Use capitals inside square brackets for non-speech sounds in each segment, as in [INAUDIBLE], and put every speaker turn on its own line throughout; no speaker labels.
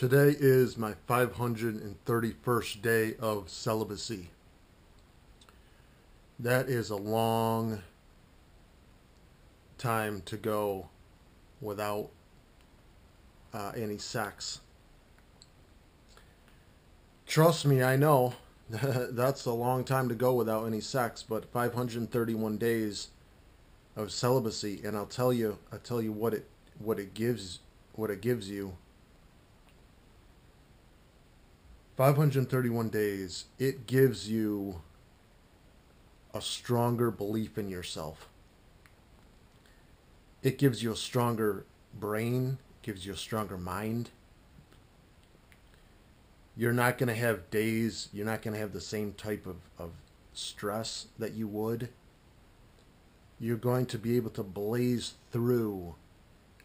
Today is my 531st day of celibacy. That is a long time to go without uh, any sex. Trust me, I know [LAUGHS] that's a long time to go without any sex, but 531 days of celibacy, and I'll tell you, I'll tell you what it what it gives what it gives you 531 days, it gives you a stronger belief in yourself. It gives you a stronger brain, gives you a stronger mind. You're not going to have days, you're not going to have the same type of, of stress that you would. You're going to be able to blaze through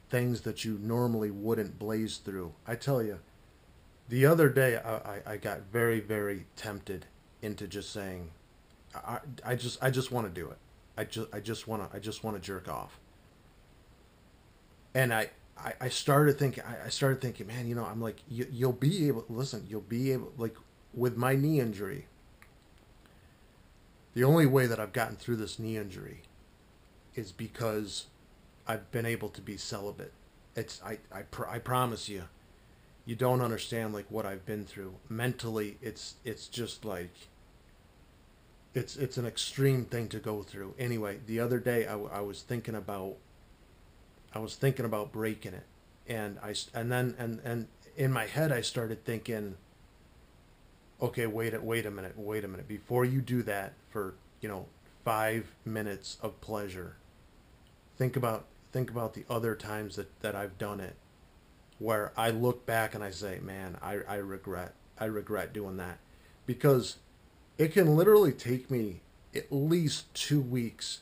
things that you normally wouldn't blaze through. I tell you, the other day I, I, I got very very tempted into just saying I, I just I just want to do it. I just I just want to I just want to jerk off. And I I, I started thinking I, started thinking man you know I'm like you, you'll be able listen you'll be able like with my knee injury. The only way that I've gotten through this knee injury is because I've been able to be celibate. It's I I, pr- I promise you you don't understand like what I've been through. Mentally it's it's just like it's it's an extreme thing to go through. Anyway the other day I, I was thinking about I was thinking about breaking it. And I and then and and in my head I started thinking okay wait a wait a minute wait a minute. Before you do that for you know 5 minutes of pleasure think about think about the other times that that I've done it where I look back and I say, man, I, I regret, I regret doing that because it can literally take me at least two weeks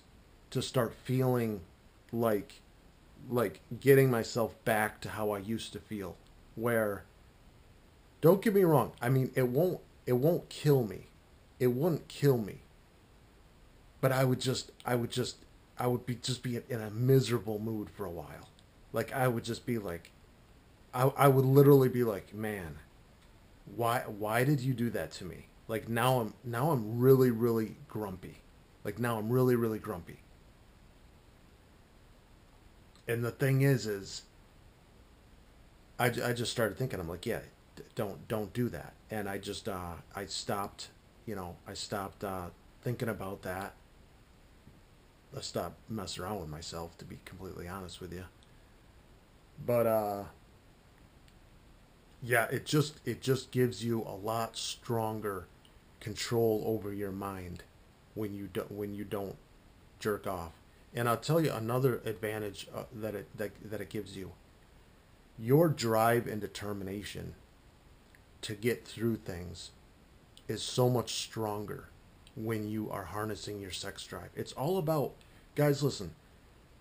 to start feeling like, like getting myself back to how I used to feel where don't get me wrong. I mean, it won't, it won't kill me. It wouldn't kill me. But I would just, I would just, I would be just be in a miserable mood for a while. Like I would just be like, I, I would literally be like, man, why why did you do that to me? Like now I'm now I'm really really grumpy. Like now I'm really really grumpy. And the thing is is I, I just started thinking I'm like, yeah, don't don't do that. And I just uh I stopped, you know, I stopped uh thinking about that. I stopped messing around with myself to be completely honest with you. But uh yeah, it just it just gives you a lot stronger control over your mind when you don't when you don't jerk off. And I'll tell you another advantage uh, that it that, that it gives you. Your drive and determination to get through things is so much stronger when you are harnessing your sex drive. It's all about guys listen.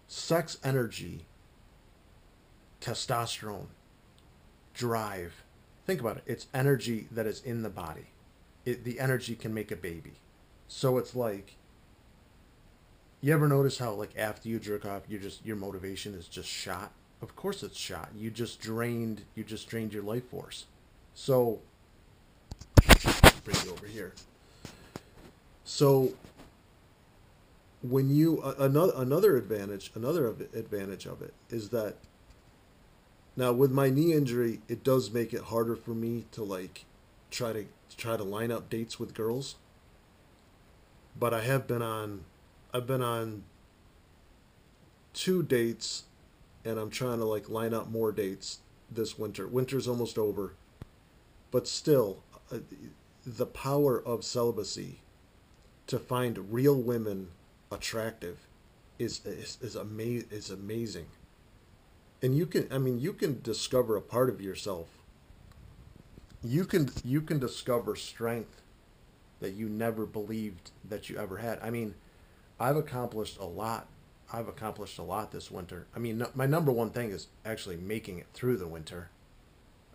Sex energy testosterone drive. Think about it. It's energy that is in the body. It, the energy can make a baby. So it's like you ever notice how like after you jerk off, you just your motivation is just shot? Of course it's shot. You just drained you just drained your life force. So bring you over here. So when you another another advantage another advantage of it is that now with my knee injury, it does make it harder for me to like try to try to line up dates with girls. But I have been on I've been on two dates and I'm trying to like line up more dates this winter. Winter's almost over. But still uh, the power of celibacy to find real women attractive is is is, ama- is amazing and you can i mean you can discover a part of yourself. You can you can discover strength that you never believed that you ever had. I mean i've accomplished a lot. I've accomplished a lot this winter. I mean my number one thing is actually making it through the winter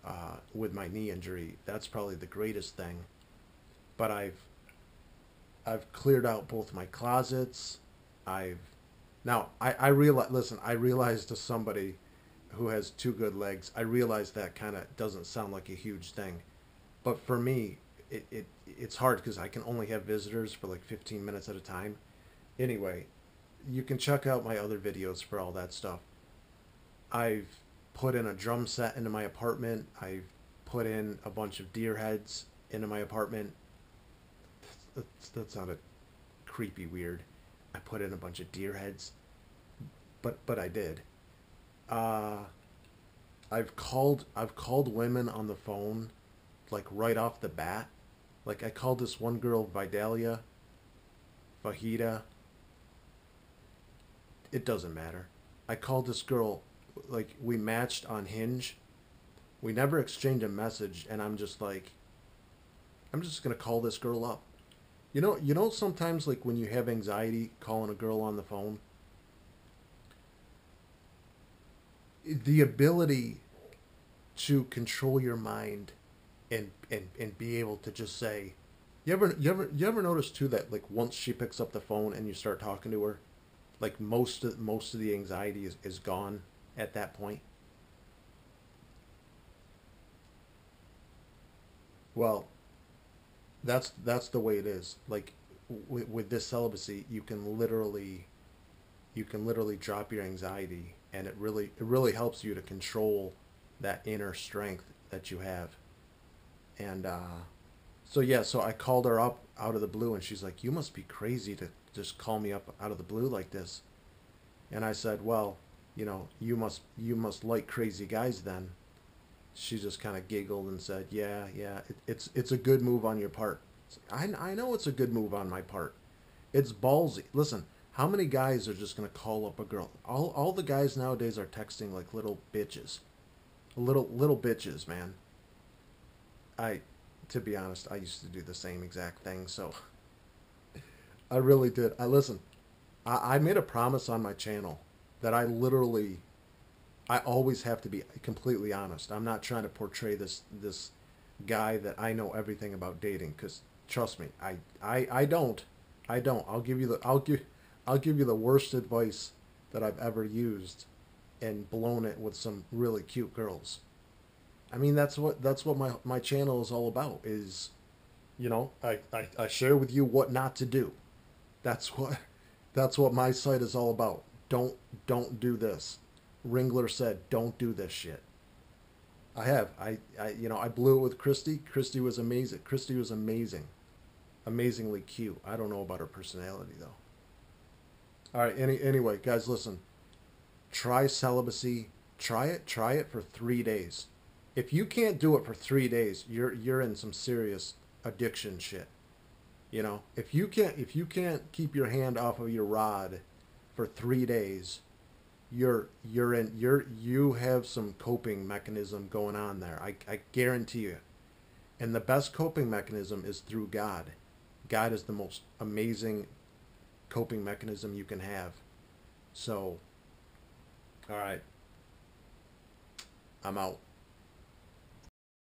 uh, with my knee injury. That's probably the greatest thing. But i've i've cleared out both my closets. I've now i i realize listen i realized to somebody who has two good legs. I realize that kind of doesn't sound like a huge thing, but for me, it, it it's hard because I can only have visitors for like 15 minutes at a time. Anyway, you can check out my other videos for all that stuff. I've put in a drum set into my apartment. I've put in a bunch of deer heads into my apartment. That's that's not a creepy weird. I put in a bunch of deer heads, but but I did. Uh, I've called I've called women on the phone, like right off the bat. Like I called this one girl Vidalia. Vahida. It doesn't matter. I called this girl, like we matched on Hinge. We never exchanged a message, and I'm just like, I'm just gonna call this girl up. You know, you know, sometimes like when you have anxiety calling a girl on the phone, the ability to control your mind and and and be able to just say you ever you ever you ever notice too that like once she picks up the phone and you start talking to her like most of most of the anxiety is, is gone at that point? Well that's that's the way it is. Like with, with this celibacy you can literally you can literally drop your anxiety and it really it really helps you to control that inner strength that you have. And uh, so yeah so i called her up out of the blue and she's like you must be crazy to just call me up out of the blue like this. And i said well you know you must you must like crazy guys then. She just kind of giggled and said yeah yeah it, it's it's a good move on your part. I, I know it's a good move on my part. It's ballsy. Listen how many guys are just going to call up a girl? All, all the guys nowadays are texting like little bitches. Little little bitches man. I to be honest i used to do the same exact thing so [LAUGHS] i really did. I listen I, I made a promise on my channel that i literally i always have to be completely honest. I'm not trying to portray this this guy that i know everything about dating because trust me I, I i don't. I don't. I'll give you the i'll give i'll give you the worst advice that i've ever used and blown it with some really cute girls I mean, that's what that's what my my channel is all about. Is, you know, I, I, I share with you what not to do. That's [LAUGHS] what that's what my site is all about. Don't don't do this. Ringler said, don't do this shit. I have. I, I you know, I blew it with Christy. Christy was amazing. Christy was amazing. Amazingly cute. I don't know about her personality though. All right, any anyway, guys, listen. Try celibacy. Try it. Try it for 3 days if you can't do it for three days, you're you're in some serious addiction shit. You know, if you can't if you can't keep your hand off of your rod for three days, you're you're in you're you have some coping mechanism going on there. I, I guarantee you. And the best coping mechanism is through God. God is the most amazing coping mechanism you can have. So, all right. I'm out.